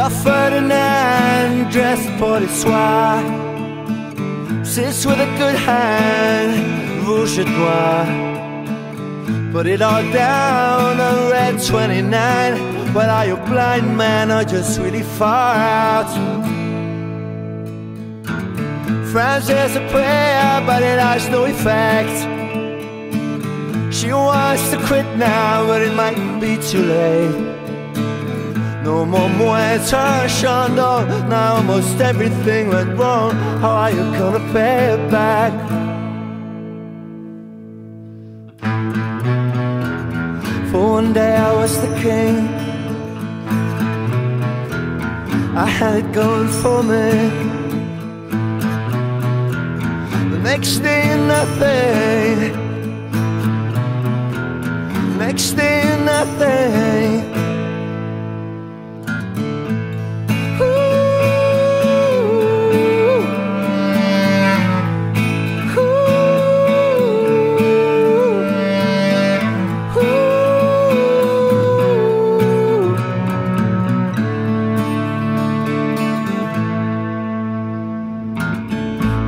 Your Ferdinand dressed pour les soirs Sits with a good hand, rouge et noir Put it all down on red 29 Well, are you blind man or just really far out? France has a prayer, but it has no effect. She wants to quit now, but it might be too late no more Moet Chandon. Now almost everything went wrong. How are you gonna pay it back? For one day I was the king. I had it going for me. The next day nothing. Next day nothing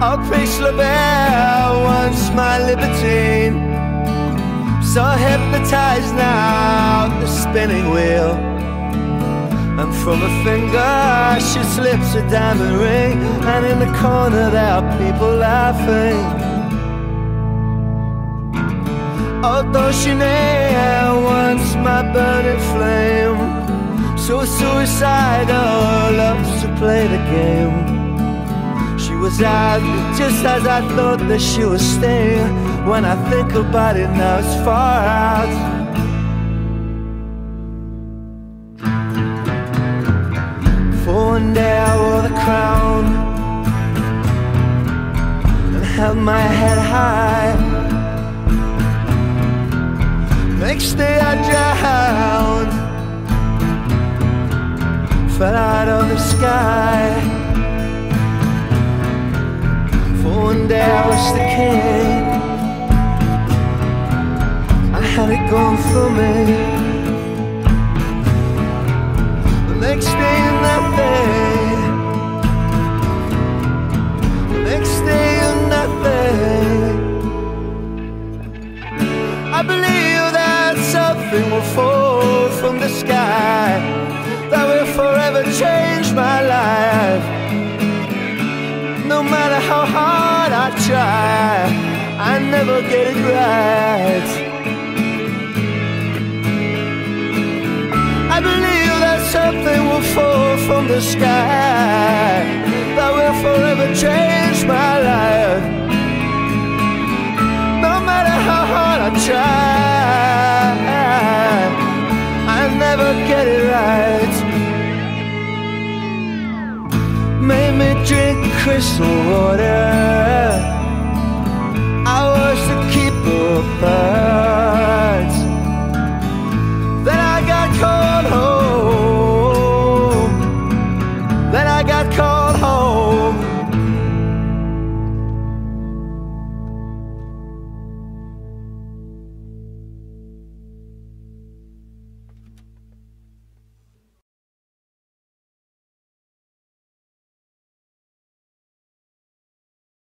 Priest LaBelle, once my libertine So hypnotized now, the spinning wheel. And from a finger she slips a diamond ring And in the corner there are people laughing. Although she nailed once my burning flame So suicidal, loves to play the game was out just as I thought that she was staying. When I think about it now, it's far out. For one day I wore the crown and held my head high. Next day I drowned, fell out of the sky one day I was the king I had it going for me. The next day nothing The next day nothing I believe that something will fall from the sky no matter how hard I try, I never get it right. I believe that something will fall from the sky that will forever change sua.